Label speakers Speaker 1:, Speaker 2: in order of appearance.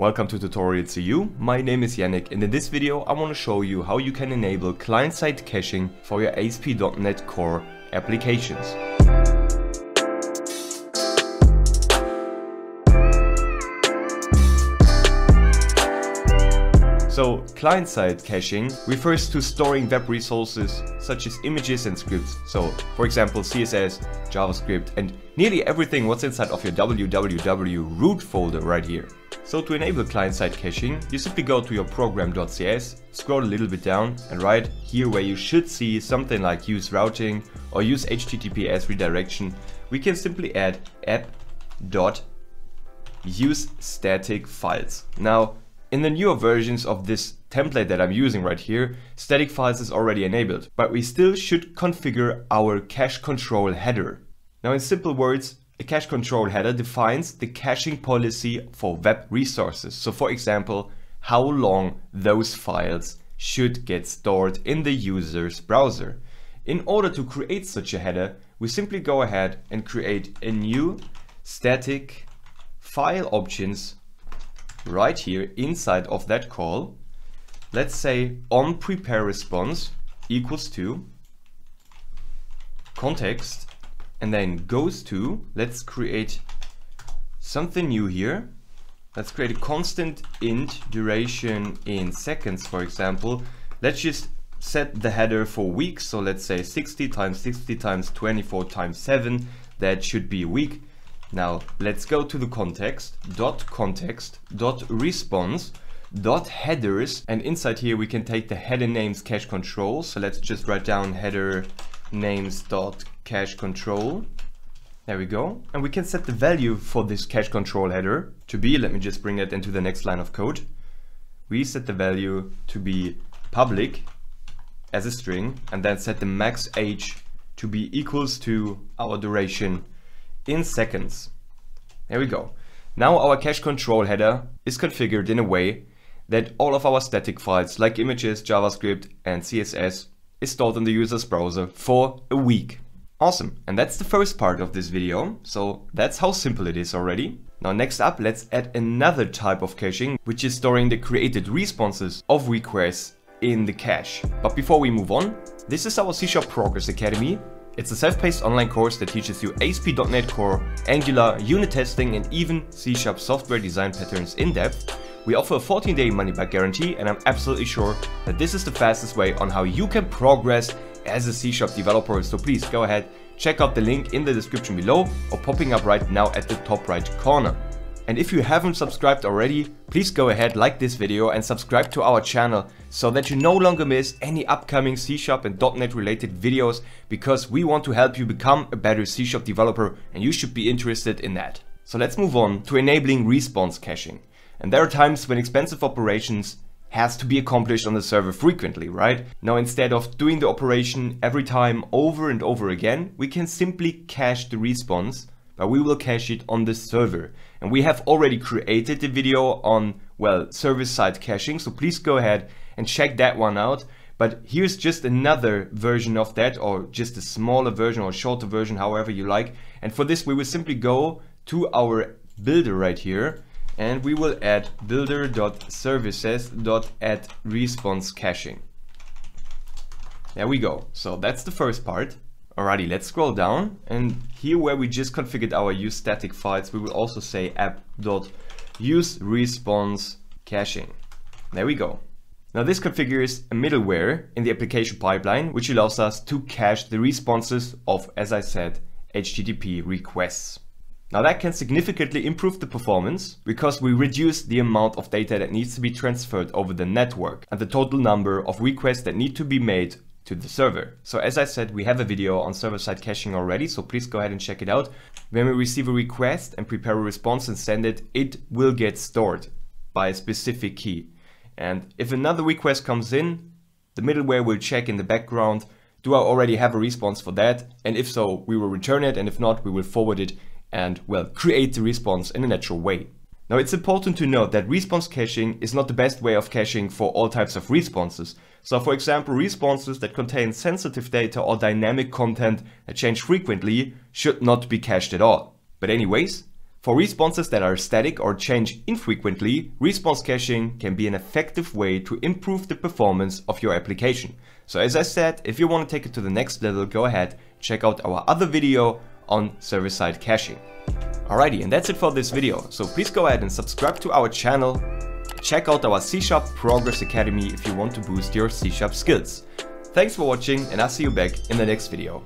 Speaker 1: Welcome to Tutorials EU, my name is Yannick and in this video I want to show you how you can enable client-side caching for your ASP.NET Core applications. So client-side caching refers to storing web resources such as images and scripts. So for example CSS, JavaScript and nearly everything what's inside of your wwwroot folder right here. So to enable client-side caching, you simply go to your program.cs, scroll a little bit down and right here where you should see something like use routing or use HTTPS redirection, we can simply add app.use static. Now in the newer versions of this template that I'm using right here, static files is already enabled, but we still should configure our cache control header. Now in simple words, a cache control header defines the caching policy for web resources. So for example, how long those files should get stored in the user's browser. In order to create such a header, we simply go ahead and create a new static file options right here inside of that call. Let's say on prepare response equals to context and then goes to, let's create something new here. Let's create a constant int duration in seconds, for example. Let's just set the header for weeks. So let's say 60 times 60 times 24 times 7. That should be a week. Now let's go to the context, dot context, dot response, dot headers. And inside here we can take the header names cache control. So let's just write down header names dot cache control. There we go. And we can set the value for this cache control header to be, let me just bring that into the next line of code. We set the value to be public as a string and then set the max age to be equals to our duration in seconds. There we go. Now our cache control header is configured in a way that all of our static files like images, JavaScript and CSS is stored in the user's browser for a week. Awesome, and that's the first part of this video, so that's how simple it is already. Now next up, let's add another type of caching, which is storing the created responses of requests in the cache. But before we move on, this is our C Sharp Progress Academy. It's a self-paced online course that teaches you ASP.NET Core, Angular, unit testing and even C Sharp software design patterns in depth we offer a 14-day money-back guarantee and I'm absolutely sure that this is the fastest way on how you can progress as a C-Sharp developer, so please go ahead, check out the link in the description below or popping up right now at the top right corner. And if you haven't subscribed already, please go ahead, like this video and subscribe to our channel so that you no longer miss any upcoming C-Sharp and .NET related videos because we want to help you become a better C-Sharp developer and you should be interested in that. So let's move on to enabling response caching. And there are times when expensive operations has to be accomplished on the server frequently, right? Now instead of doing the operation every time over and over again, we can simply cache the response, but we will cache it on the server. And we have already created the video on, well, server-side caching, so please go ahead and check that one out. But here's just another version of that, or just a smaller version or shorter version, however you like. And for this, we will simply go to our builder right here, and we will add builder.services.add response caching. There we go. So that's the first part. Alrighty, let's scroll down and here where we just configured our use static files, we will also say app.use response caching. There we go. Now this configures a middleware in the application pipeline, which allows us to cache the responses of, as I said, HTTP requests. Now that can significantly improve the performance because we reduce the amount of data that needs to be transferred over the network and the total number of requests that need to be made to the server. So as I said, we have a video on server-side caching already, so please go ahead and check it out. When we receive a request and prepare a response and send it, it will get stored by a specific key. And if another request comes in, the middleware will check in the background, do I already have a response for that? And if so, we will return it, and if not, we will forward it and, well, create the response in a natural way. Now it's important to note that response caching is not the best way of caching for all types of responses. So for example, responses that contain sensitive data or dynamic content that change frequently should not be cached at all. But anyways, For responses that are static or change infrequently, response caching can be an effective way to improve the performance of your application. So as I said, if you want to take it to the next level, go ahead, check out our other video on server-side caching. Alrighty, and that's it for this video. So please go ahead and subscribe to our channel. Check out our C Sharp Progress Academy if you want to boost your C Sharp skills. Thanks for watching and I'll see you back in the next video.